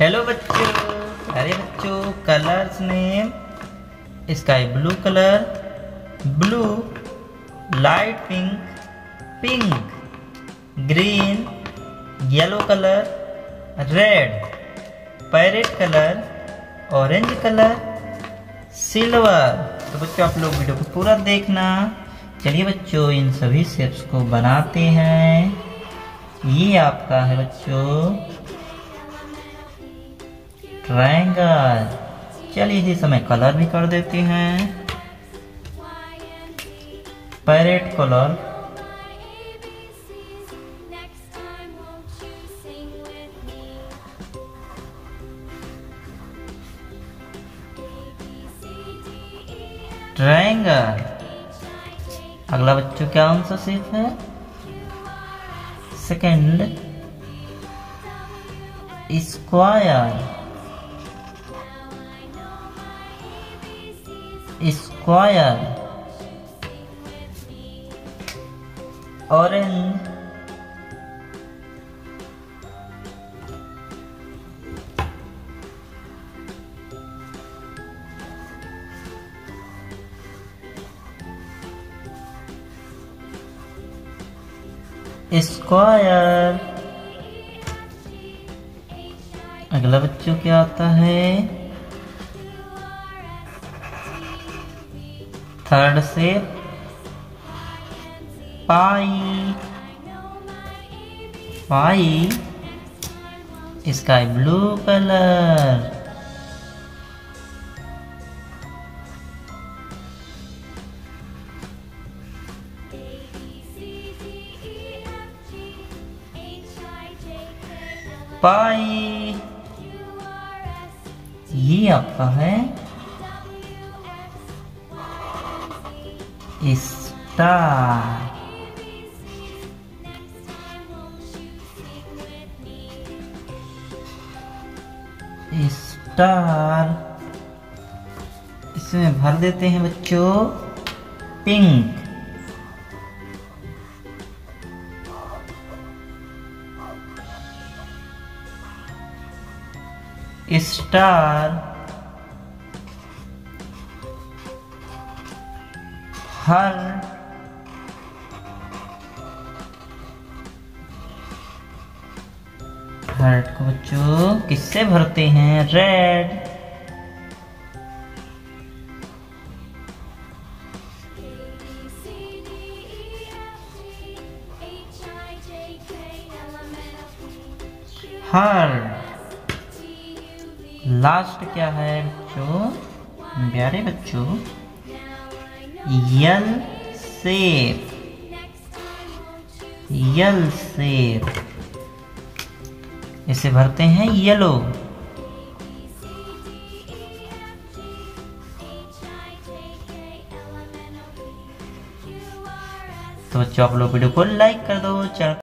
Hello बच्चों। अरे बच्चों colours name sky blue colour blue light pink pink green yellow colour red parrot colour orange colour silver तो बच्चों, आप लोग वीडियो को पूरा देखना। चलिए बच्चों, इन सभी शेप्स को बनाते हैं। ये आपका है बच्चों ट्रायंगल चलिए इसी समय कलर भी कर देते हैं। पैरेट कलर ट्रायंगल अगला बच्चों क्या आंसर सा शेप है। Second square square orange square अगला बच्चों क्या आता है? थर्ड से पाई। पाई। Sky blue colour. पाई। ये आपका है। स्टार स्टार इसमें भर देते हैं बच्चों. पिंक स्टार हर हार्ट को बच्चों, किससे भरते हैं? रेड हर। लास्ट क्या है बच्चों? प्यारे बच्चों यल सेप यल सेप इसे भरते हैं येलो। तो बच्चों आप लोग वीडियो को लाइक कर दो